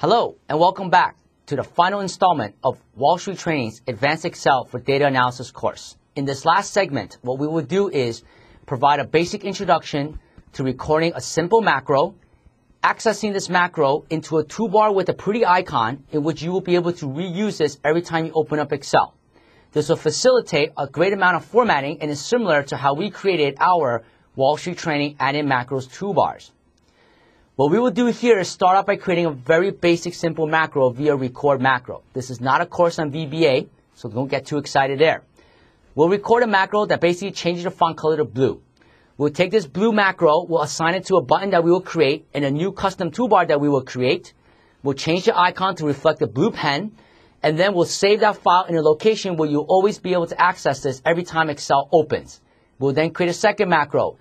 Hello, and welcome back to the final installment of Wall Street Training's Advanced Excel for Data Analysis course. In this last segment, what we will do is provide a basic introduction to recording a simple macro, accessing this macro into a toolbar with a pretty icon in which you will be able to reuse this every time you open up Excel. This will facilitate a great amount of formatting and is similar to how we created our Wall Street Training add-in macros toolbars. What we will do here is start off by creating a very basic simple macro via record macro. This is not a course on VBA, so don't get too excited there. We'll record a macro that basically changes the font color to blue. We'll take this blue macro, we'll assign it to a button that we will create and a new custom toolbar that we will create. We'll change the icon to reflect the blue pen, and then we'll save that file in a location where you'll always be able to access this every time Excel opens. We'll then create a second macro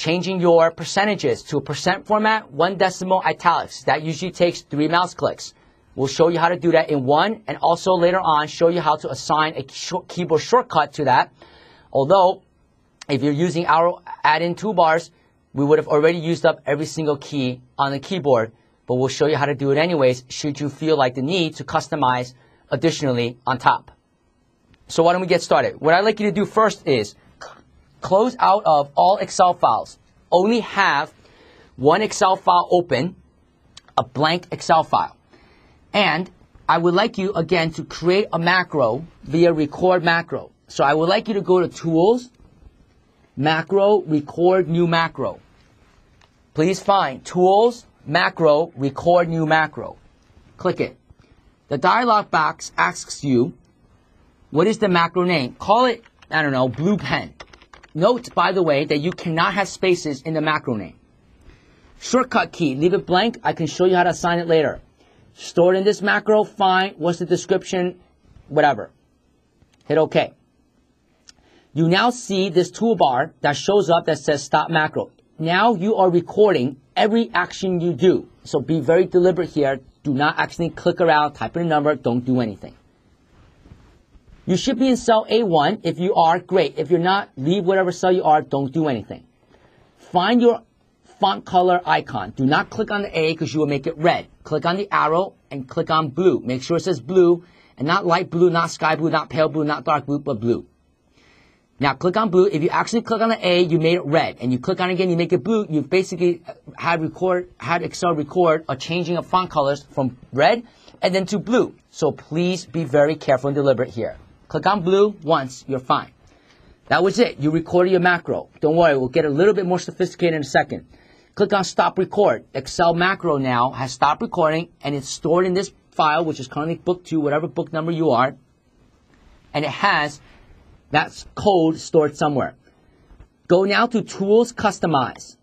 changing your percentages to a percent format, one decimal italics. That usually takes three mouse clicks. We'll show you how to do that in one and also later on show you how to assign a keyboard shortcut to that. Although, if you're using our add-in toolbars, we would have already used up every single key on the keyboard, but we'll show you how to do it anyways should you feel like the need to customize additionally on top. So why don't we get started? What I'd like you to do first is close out of all Excel files. Only have one Excel file open, a blank Excel file. And I would like you, again, to create a macro via record macro. So I would like you to go to Tools, Macro, Record New Macro. Please find Tools, Macro, Record New Macro. Click it. The dialog box asks you, what is the macro name? Call it, I don't know, blue pen. Note, by the way, that you cannot have spaces in the macro name. Shortcut key, leave it blank. I can show you how to assign it later. Stored in this macro, fine. What's the description? Whatever. Hit OK. You now see this toolbar that shows up that says stop macro. Now you are recording every action you do. So be very deliberate here. Do not accidentally click around, type in a number, don't do anything. You should be in cell A1. If you are, great. If you're not, leave whatever cell you are. Don't do anything. Find your font color icon. Do not click on the A because you will make it red. Click on the arrow and click on blue. Make sure it says blue and not light blue, not sky blue, not pale blue, not dark blue, but blue. Now click on blue. If you actually click on the A, you made it red. And you click on it again, you make it blue. You've basically uh, had record, had Excel record a changing of font colors from red and then to blue. So please be very careful and deliberate here. Click on blue once, you're fine. That was it. You recorded your macro. Don't worry, we'll get a little bit more sophisticated in a second. Click on stop record. Excel macro now has stopped recording and it's stored in this file, which is currently book two, whatever book number you are. And it has that code stored somewhere. Go now to Tools Customize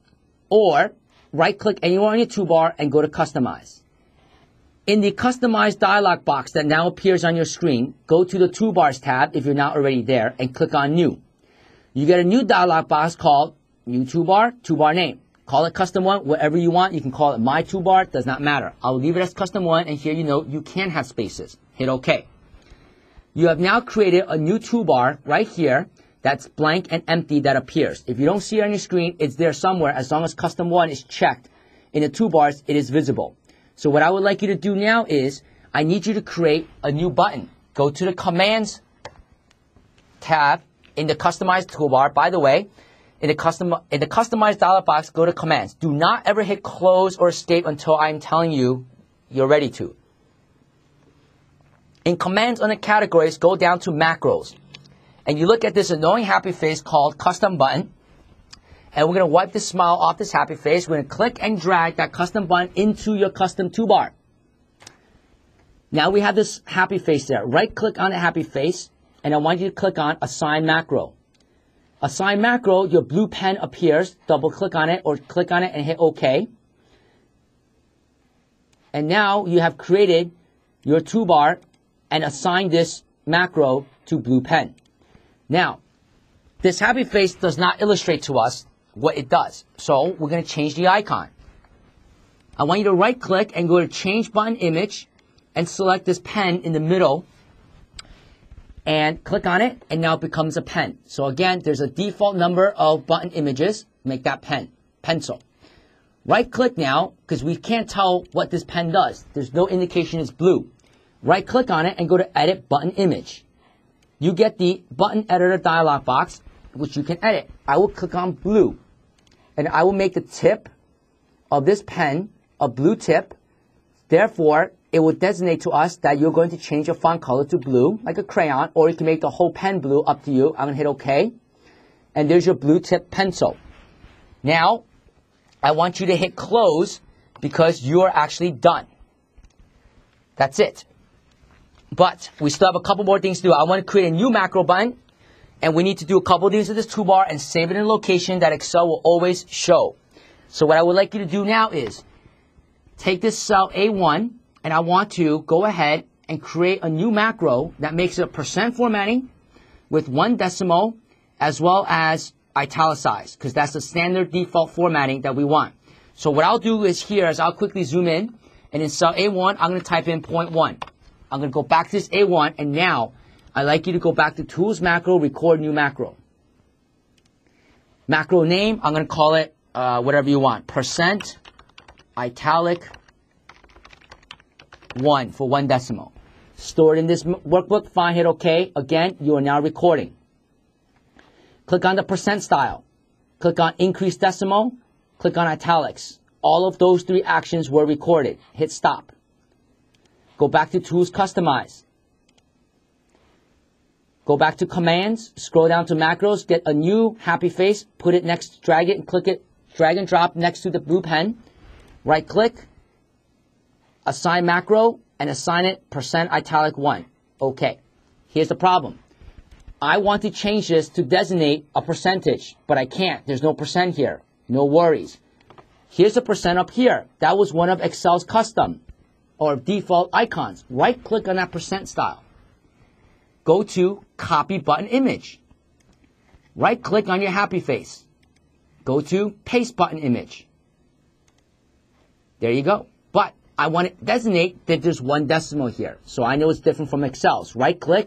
or right click anywhere on your toolbar and go to Customize. In the customized dialog box that now appears on your screen, go to the Toolbars tab if you're not already there and click on New. You get a new dialog box called New Toolbar, Toolbar Name. Call it Custom 1, whatever you want. You can call it My Toolbar, does not matter. I'll leave it as Custom 1 and here you know you can have spaces. Hit OK. You have now created a new toolbar right here that's blank and empty that appears. If you don't see it on your screen, it's there somewhere. As long as Custom 1 is checked in the toolbars, it is visible. So what I would like you to do now is I need you to create a new button. Go to the Commands tab in the Customize toolbar. By the way, in the custom in the Customize dialog box, go to Commands. Do not ever hit Close or Escape until I'm telling you you're ready to. In Commands under categories, go down to Macros. And you look at this annoying happy face called Custom Button and we're going to wipe the smile off this happy face. We're going to click and drag that custom button into your custom toolbar. Now we have this happy face there. Right click on the happy face, and I want you to click on Assign Macro. Assign Macro, your blue pen appears. Double click on it or click on it and hit OK. And now you have created your toolbar and assigned this macro to blue pen. Now, this happy face does not illustrate to us what it does. So we're going to change the icon. I want you to right click and go to change button image and select this pen in the middle and click on it and now it becomes a pen. So again, there's a default number of button images. Make that pen, pencil. Right click now, because we can't tell what this pen does. There's no indication it's blue. Right click on it and go to edit button image. You get the button editor dialog box, which you can edit. I will click on blue and I will make the tip of this pen a blue tip. Therefore, it will designate to us that you're going to change your font color to blue, like a crayon, or you can make the whole pen blue, up to you. I'm going to hit OK. And there's your blue tip pencil. Now, I want you to hit close because you are actually done. That's it. But we still have a couple more things to do. I want to create a new macro button, and we need to do a couple of things with this toolbar and save it in a location that Excel will always show. So what I would like you to do now is take this cell A1, and I want to go ahead and create a new macro that makes it a percent formatting with one decimal as well as italicized because that's the standard default formatting that we want. So what I'll do is here is I'll quickly zoom in and in cell A1 I'm going to type in 0.1. I'm going to go back to this A1 and now I'd like you to go back to tools macro record new macro. Macro name I'm going to call it uh, whatever you want percent italic 1 for one decimal. Stored in this workbook, fine, hit OK. Again, you are now recording. Click on the percent style. Click on increase decimal. Click on italics. All of those three actions were recorded. Hit stop. Go back to Tools Customize. Go back to Commands, scroll down to Macros, get a new happy face, put it next, drag it and click it, drag and drop next to the blue pen. Right click, assign macro, and assign it percent italic 1. Okay. Here's the problem. I want to change this to designate a percentage, but I can't. There's no percent here. No worries. Here's a percent up here. That was one of Excel's custom or default icons. Right click on that percent style. Go to copy button image. Right click on your happy face. Go to paste button image. There you go. But I want to designate that there's one decimal here. So I know it's different from Excel's. Right click